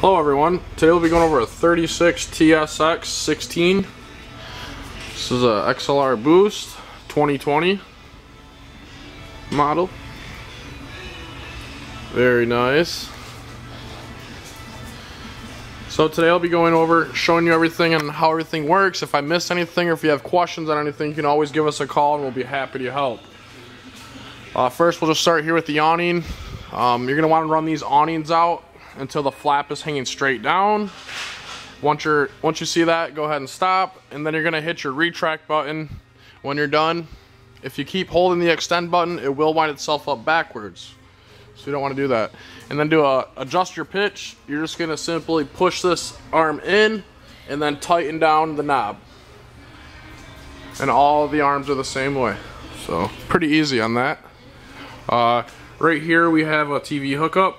Hello everyone, today we'll be going over a 36 TSX 16. This is a XLR Boost 2020 model. Very nice. So today I'll be going over showing you everything and how everything works. If I miss anything or if you have questions on anything, you can always give us a call and we'll be happy to help. Uh, first we'll just start here with the awning. Um, you're going to want to run these awnings out until the flap is hanging straight down. Once you're once you see that, go ahead and stop, and then you're gonna hit your retract button when you're done. If you keep holding the extend button, it will wind itself up backwards. So you don't want to do that. And then do a adjust your pitch. You're just gonna simply push this arm in and then tighten down the knob. And all the arms are the same way. So pretty easy on that. Uh, right here we have a TV hookup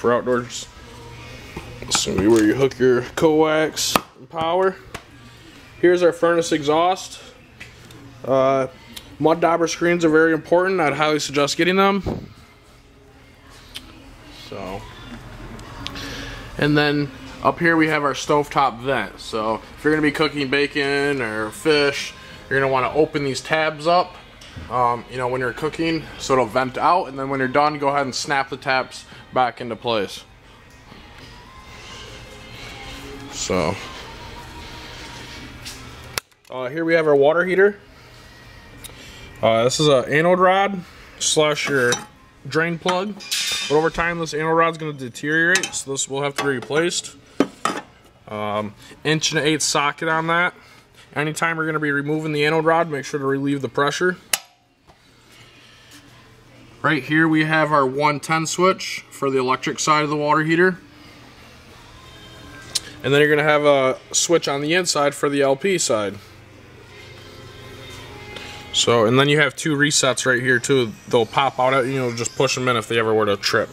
for outdoors. This is where you hook your coax and power. Here's our furnace exhaust. Uh, mud dauber screens are very important. I'd highly suggest getting them. So, and then up here we have our stovetop vent. So if you're gonna be cooking bacon or fish, you're gonna wanna open these tabs up um, you know, when you're cooking, so it'll vent out, and then when you're done, go ahead and snap the taps back into place. So, uh, here we have our water heater. Uh, this is a anode rod slash your drain plug. But over time, this anode rod's going to deteriorate, so this will have to be replaced. Um, inch and an eighth socket on that. Anytime you're going to be removing the anode rod, make sure to relieve the pressure. Right here we have our 110 switch for the electric side of the water heater. And then you're going to have a switch on the inside for the LP side. So, and then you have two resets right here too. They'll pop out at you know, just push them in if they ever were to trip.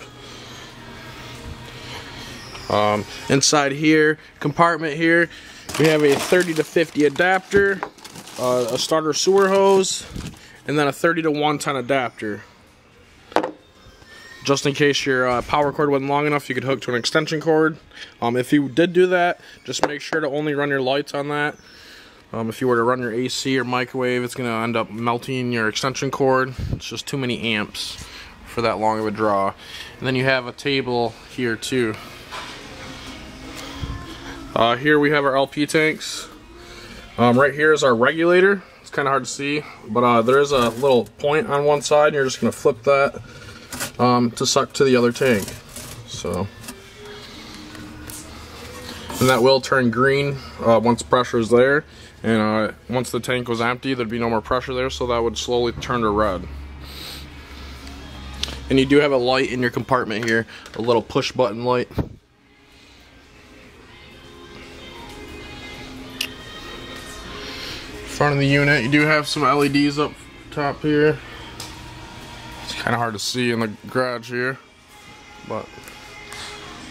Um, inside here, compartment here, we have a 30 to 50 adapter, uh, a starter sewer hose, and then a 30 to 110 adapter. Just in case your uh, power cord wasn't long enough, you could hook to an extension cord. Um, if you did do that, just make sure to only run your lights on that. Um, if you were to run your AC or microwave, it's going to end up melting your extension cord. It's just too many amps for that long of a draw. And then you have a table here too. Uh, here we have our LP tanks. Um, right here is our regulator. It's kind of hard to see, but uh, there is a little point on one side, and you're just going to flip that um, to suck to the other tank. So, and that will turn green uh, once pressure is there. And uh, once the tank was empty, there'd be no more pressure there, so that would slowly turn to red. And you do have a light in your compartment here, a little push button light. Front of the unit, you do have some LEDs up top here kind of hard to see in the garage here, but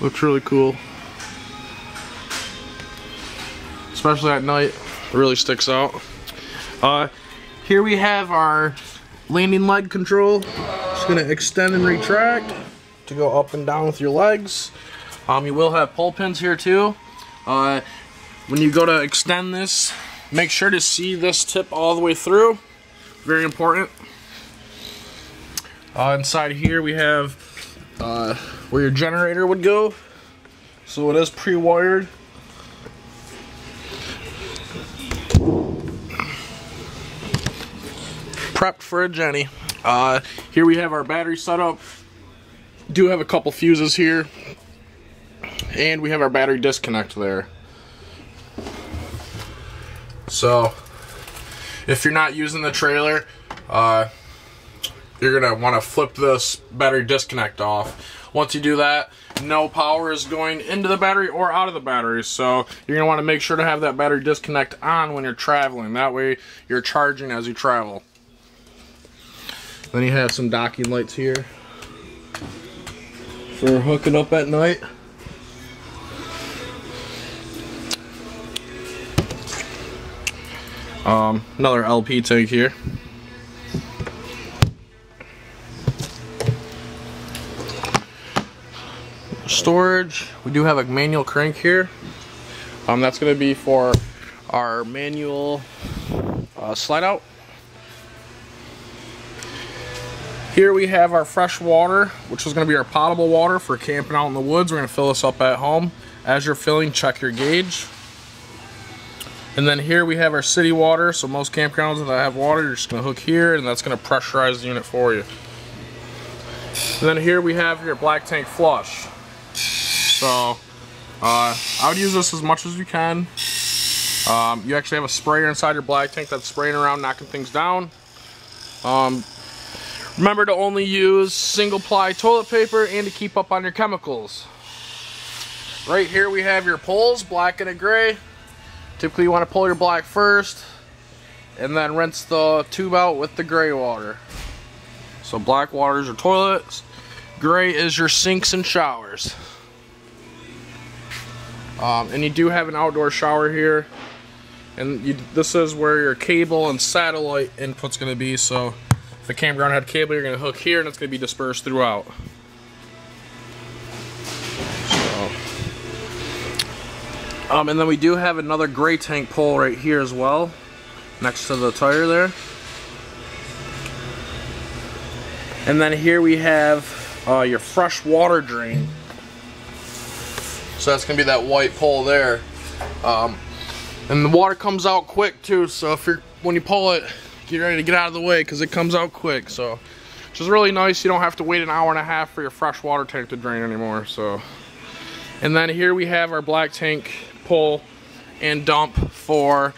looks really cool. Especially at night, it really sticks out. Uh, here we have our landing leg control. Just gonna extend and retract to go up and down with your legs. Um, you will have pull pins here too. Uh, when you go to extend this, make sure to see this tip all the way through. Very important. Uh, inside here we have uh, where your generator would go. So it is pre-wired. Prepped for a Jenny. Uh, here we have our battery setup. Do have a couple fuses here. And we have our battery disconnect there. So, if you're not using the trailer, uh, you're gonna want to flip this battery disconnect off. Once you do that, no power is going into the battery or out of the battery. So you're gonna want to make sure to have that battery disconnect on when you're traveling. That way you're charging as you travel. Then you have some docking lights here for hooking up at night. Um, another LP tank here. Storage. We do have a manual crank here. Um, that's going to be for our manual uh, slide out. Here we have our fresh water, which is going to be our potable water for camping out in the woods. We're going to fill this up at home. As you're filling, check your gauge. And then here we have our city water. So most campgrounds that have water, you're just going to hook here and that's going to pressurize the unit for you. And then here we have your black tank flush. So uh, I would use this as much as you can. Um, you actually have a sprayer inside your black tank that's spraying around, knocking things down. Um, remember to only use single ply toilet paper and to keep up on your chemicals. Right here we have your poles, black and a gray. Typically you want to pull your black first and then rinse the tube out with the gray water. So black water is your toilets, gray is your sinks and showers. Um, and you do have an outdoor shower here. And you, this is where your cable and satellite input's going to be. So if the campground had cable, you're going to hook here and it's going to be dispersed throughout. Um, and then we do have another gray tank pole right here as well, next to the tire there. And then here we have uh, your fresh water drain. So that's gonna be that white pole there. Um, and the water comes out quick too, so if you're when you pull it, get ready to get out of the way because it comes out quick. So, which is really nice. You don't have to wait an hour and a half for your fresh water tank to drain anymore. So, and then here we have our black tank pull and dump for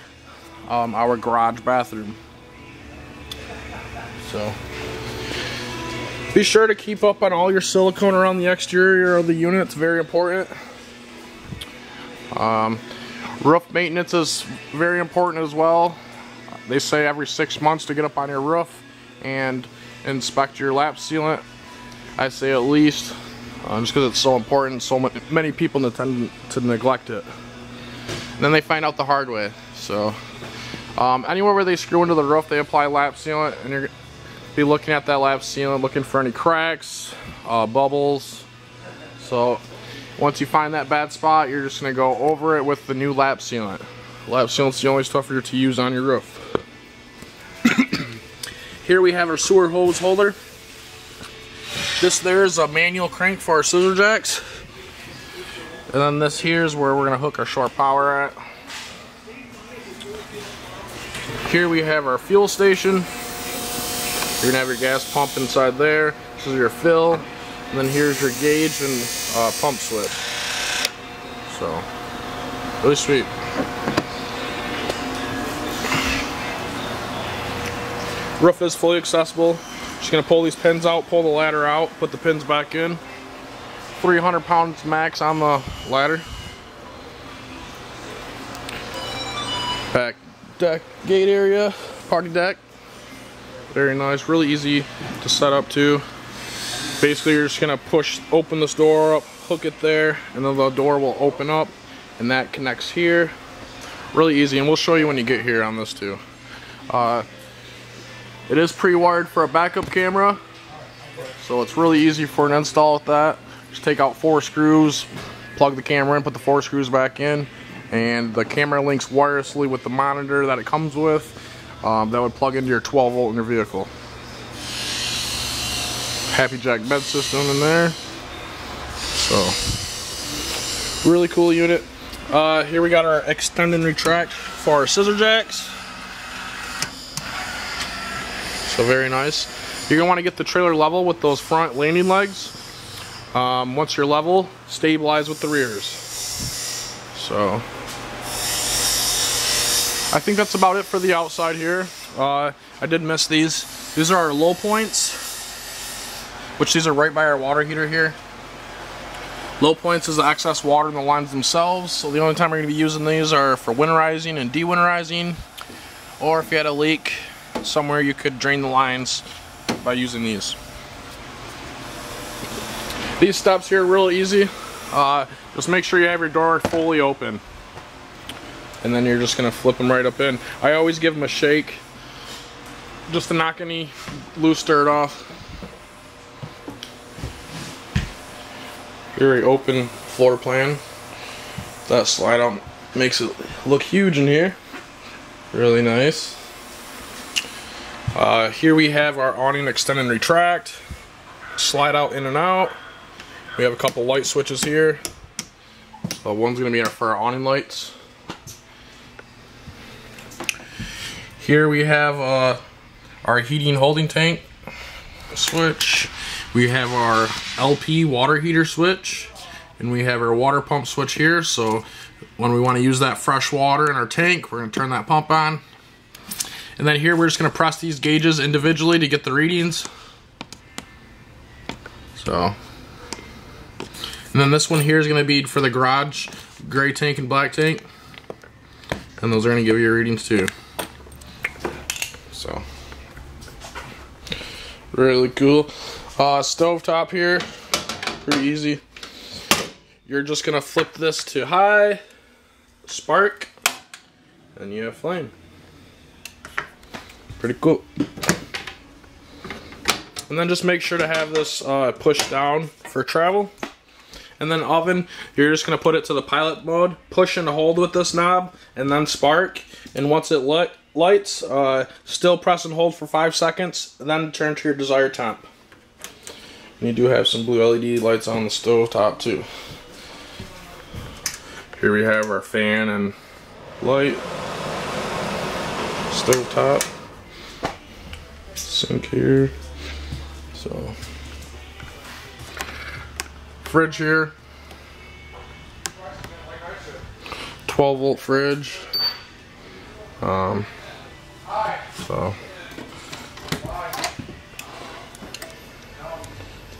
um, our garage bathroom. So be sure to keep up on all your silicone around the exterior of the unit. It's very important. Um, roof maintenance is very important as well. They say every six months to get up on your roof and inspect your lap sealant. I say at least, um, just because it's so important. So many people tend to neglect it. And then they find out the hard way. So um, anywhere where they screw into the roof, they apply lap sealant, and you're be looking at that lap sealant, looking for any cracks, uh, bubbles. So once you find that bad spot, you're just gonna go over it with the new lap sealant. Lap sealant's the only stuff you're to use on your roof. Here we have our sewer hose holder. This there is a manual crank for our scissor jacks. And then this here is where we're going to hook our shore power at. Here we have our fuel station. You're to have your gas pump inside there. This is your fill. And then here's your gauge and uh, pump switch. So, really sweet. Roof is fully accessible. Just to pull these pins out, pull the ladder out, put the pins back in. 300 pounds max on the ladder. Back deck gate area, party deck. Very nice, really easy to set up too. Basically you're just gonna push, open this door up, hook it there, and then the door will open up and that connects here. Really easy, and we'll show you when you get here on this too. Uh, it is pre-wired for a backup camera, so it's really easy for an install with that. Just take out four screws, plug the camera in, put the four screws back in, and the camera links wirelessly with the monitor that it comes with. Um, that would plug into your 12 volt in your vehicle. HappiJac bed system in there. So, really cool unit. Uh, here we got our extend and retract for our scissor jacks. So very nice. You're gonna wanna get the trailer level with those front landing legs. Um, once you're level, stabilize with the rears. So, I think that's about it for the outside here. Uh, I did miss these. These are our low points, which these are right by our water heater here. Low points is the excess water in the lines themselves, so the only time we're going to be using these are for winterizing and dewinterizing, or if you had a leak somewhere you could drain the lines by using these. These steps here are real easy. Uh, just make sure you have your door fully open. And then you're just gonna flip them right up in. I always give them a shake just to knock any loose dirt off. Very open floor plan. That slide out makes it look huge in here. Really nice. Uh, here we have our awning extend and retract. Slide out in and out. We have a couple light switches here. Uh, one's going to be for our awning lights. Here we have uh, our heating holding tank switch. We have our LP water heater switch. And we have our water pump switch here. So when we want to use that fresh water in our tank, we're going to turn that pump on. And then here we're just going to press these gauges individually to get the readings. So, and then this one here is going to be for the garage, gray tank and black tank. And those are going to give you readings too. So, really cool. Uh, stove top here, pretty easy. You're just to flip this to high, spark, and you have flame. Pretty cool. And then just make sure to have this uh, pushed down for travel. And then oven, you're just gonna put it to the pilot mode, push and hold with this knob, and then spark. And once it lights, uh, still press and hold for five seconds, then turn to your desired temp. And you do have some blue LED lights on the stove top too. Here we have our fan and light, stove top sink here. So, fridge here. 12 volt fridge. Um, so,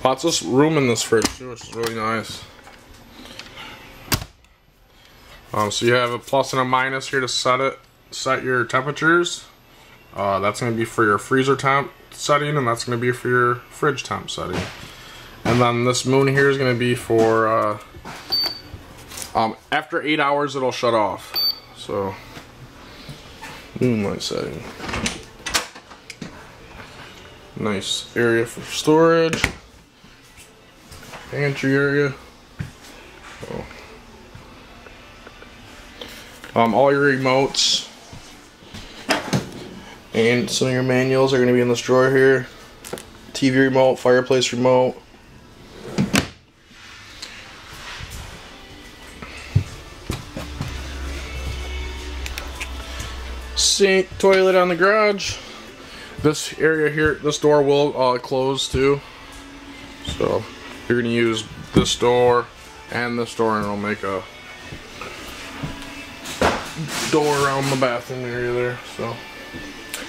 lots of room in this fridge too, which is really nice. Um, so you have a plus and a minus here to set it, set your temperatures. Uh, that's going to be for your freezer temp setting, and that's going to be for your fridge temp setting. And then this moon here is going to be for, uh, um, after 8 hours it'll shut off. So, moonlight setting. Nice area for storage. Pantry area. Oh. Um, all your remotes and some of your manuals are going to be in this drawer here. TV remote, fireplace remote. Sink, toilet on the garage. This area here, this door will uh, close too. So you're going to use this door and this door and it'll make a door around the bathroom area there. So.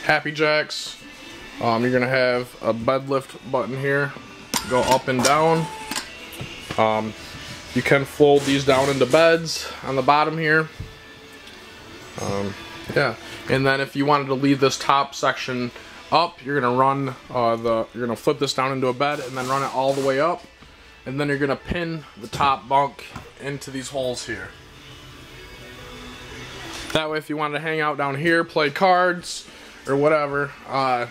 HappiJacs. Um, you're gonna have a bed lift button here, go up and down. Um, you can fold these down into beds on the bottom here. Um, yeah, and then if you wanted to leave this top section up, you're gonna run uh, the, you're gonna flip this down into a bed and then run it all the way up, and then you're gonna pin the top bunk into these holes here. That way, if you wanted to hang out down here, play cards, or whatever, uh,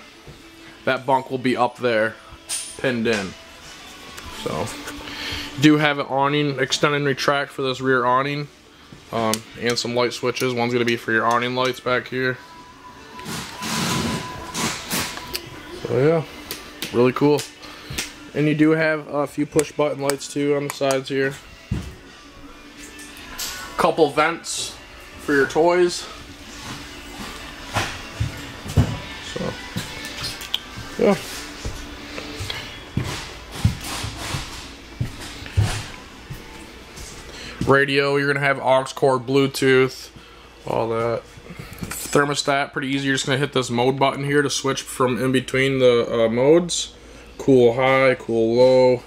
that bunk will be up there, pinned in. So, do have an awning, extend and retract for this rear awning, um, and some light switches. One's to be for your awning lights back here. So yeah, really cool. And you do have a few push button lights too on the sides here. Couple vents for your toys. So, Yeah. Radio, you're gonna have aux cord, Bluetooth, all that. Thermostat, pretty easy. You're just gonna hit this mode button here to switch from in between the uh, modes. Cool high, cool low,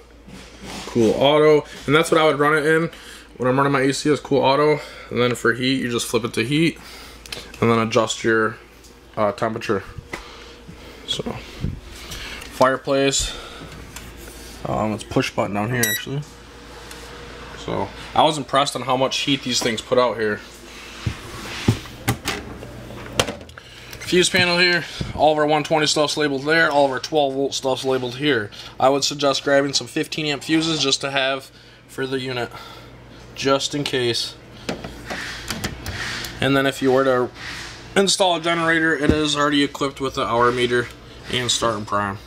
cool auto, and that's what I would run it in when I'm running my AC is cool auto. And then for heat, you just flip it to heat, and then adjust your uh, temperature. So fireplace. Um, it's push button down here actually. So I was impressed on how much heat these things put out here. Fuse panel here, all of our 120 stuff's labeled there, all of our 12 volt stuff's labeled here. I would suggest grabbing some 15 amp fuses just to have for the unit, just in case. And then if you were to install a generator, it is already equipped with an hour meter and start and prime.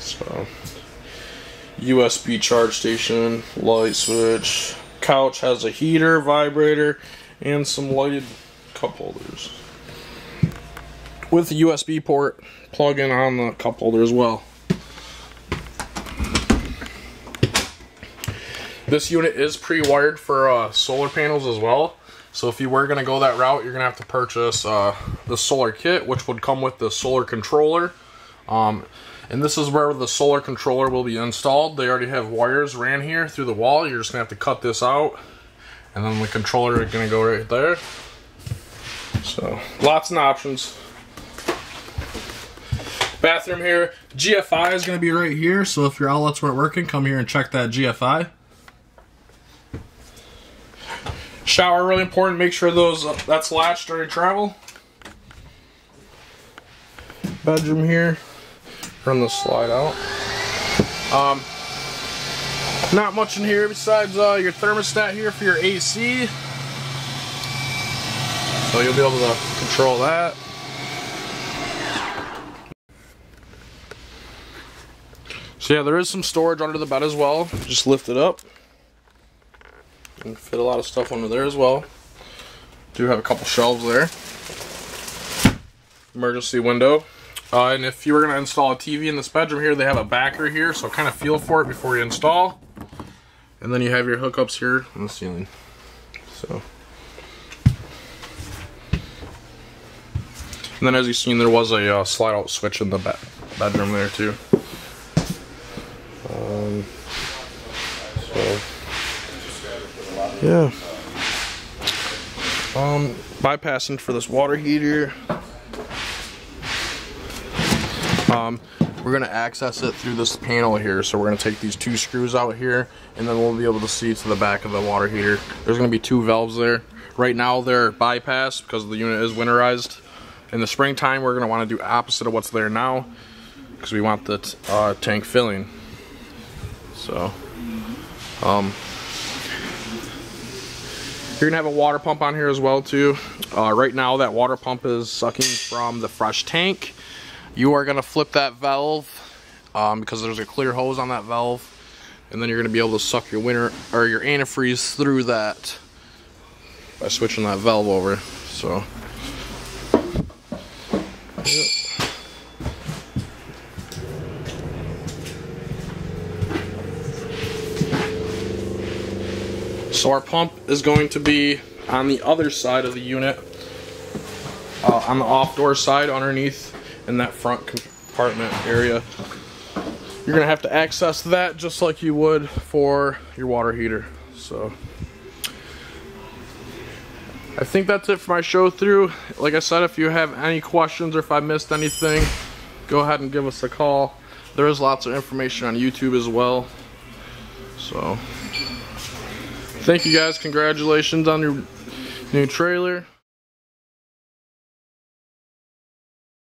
So, USB charge station, light switch, couch has a heater, vibrator, and some lighted cup holders. With a USB port plug in on the cup holder as well. This unit is pre-wired for uh, solar panels as well. So if you were going to go that route, you're going to have to purchase uh, the solar kit, which would come with the solar controller. Um, and this is where the solar controller will be installed. They already have wires ran here through the wall. You're just going to have to cut this out. And then the controller is to go right there. So, lots of options. Bathroom here. GFI is to be right here. So if your outlets weren't working, come here and check that GFI. Shower really important. Make sure those uh, that's latched during travel. Bedroom here. Run the slide out. Um, not much in here besides uh, your thermostat here for your AC. So you'll be able to control that. So yeah, there is some storage under the bed as well. Just lift it up. And fit a lot of stuff under there as well. Do have a couple shelves there. Emergency window. Uh, and if you were going to install a TV in this bedroom here, they have a backer here, so kind of feel for it before you install. And then you have your hookups here on the ceiling. So. And then as you've seen, there was a uh, slide out switch in the be bedroom there too. Um, so, yeah. Um, bypassing for this water heater. Um, we're to access it through this panel here. So we're to take these two screws out here and then we'll be able to see to the back of the water heater. There's to be two valves there. Right now they're bypassed because the unit is winterized. In the springtime we're want to do opposite of what's there now because we want the uh, tank filling. So, um, you're gonna have a water pump on here as well too. Uh, right now that water pump is sucking from the fresh tank. You are gonna flip that valve um, because there's a clear hose on that valve, and then you're gonna be able to suck your winter or your antifreeze through that by switching that valve over. So. So our pump is going to be on the other side of the unit, uh, on the off door side underneath in that front compartment area. You're gonna have to access that just like you would for your water heater. So I think that's it for my show through. Like I said, if you have any questions or if I missed anything, go ahead and give us a call. There is lots of information on YouTube as well. So thank you guys. Congratulations on your new trailer.